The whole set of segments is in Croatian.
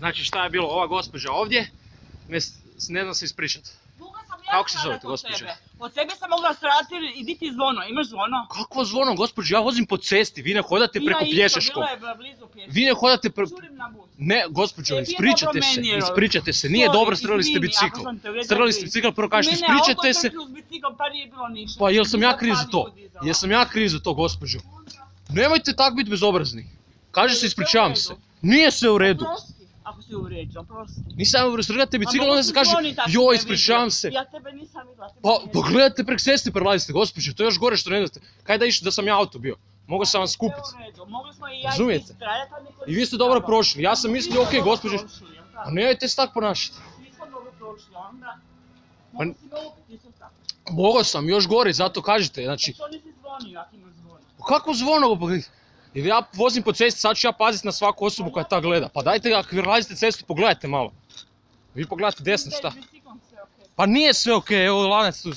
Znači šta je bilo, ova gospođa ovdje, ne, znam se ispričat. Sam Kako se zovete, tebe. Od tebe sam mogla stradati i biti zvono. Imaš zvono? Kakvo zvono, gospođo, ja vozim po cesti, vi ne hodate I preko pješačkog. Vi ne hodate pre... Čurim na bus. Ne, gospođo, ispričate se, meni ispričate se, nije dobro, strljali ste bicikl. sam Strljali ste bicikl, prvo kažete, ispričate se. pa nije bilo ništa. Pa jel sam ja kriv za to? podizala. Jesam ja kriv za to, gospođo? Nemojte tak biti bezobrazni. Kaže se, Jel ispričavam se. Nije sve u redu. Si uvrijeđen, oprosti. Nisam evo strljate bicikl, A mogu onda ti se kaže, joj, ispričavam se. Ja tebe nisam vidjela. Pa, nisam. pa gledajte prek ceste prelazite, gospođo, to je još gore što ne znate. Kaj da iš da sam ja auto bio? Mogao sam vam skupiti. redu, Mogli smo i ja Razumijete? i ti vi ste dobro prošli. Ja sam Mi mislio, okej, tako? a nemojte se tako ponašati. Nismo dobro prošli, onda... Pa- Mogu si me upiti isto tako. Mogao sam, još gore, zato kažete, znači, Što nisi zvonio ako imaš zvono? pa kako zvono, pa Jer ja vozim po cesti, sad ću ja paziti na svaku osobu koja ta gleda. Pa dajte, ako vi razite cestu, pogledajte malo. Vi pogledajte desno, šta? Pa nije sve okej, evo lanac tu.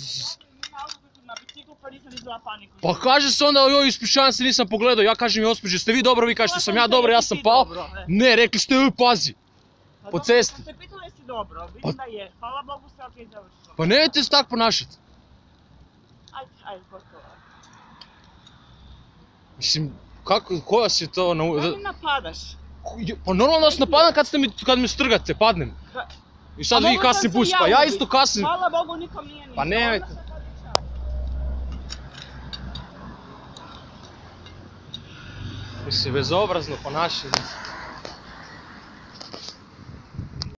Pa. Pa kaže se onda, joj, ispričavam se, nisam pogledao. Ja kažem, gospođo, ste vi dobro, vi kažete, sam ja dobro, ja sam pao. Ne, rekli ste, joj, pazi. Pa po dobro, cesti. sam te pitala jesi dobro, vidim Pa- da je. Hvala Bogu sve okej završilo. Pa nemojte se tako ponašati. Ajde, ajde, gotovo. Mislim, kako, ko vas je to na... Da mi napadaš. Pa normalno vas napadam kad, ste mi, kad me strgate, padnem. I sad vi kasni bus, pa ja isto kasnim. Hvala Bogu nikom nije ništa. Pa nemojte. Mislim, bezobrazno ponašanje.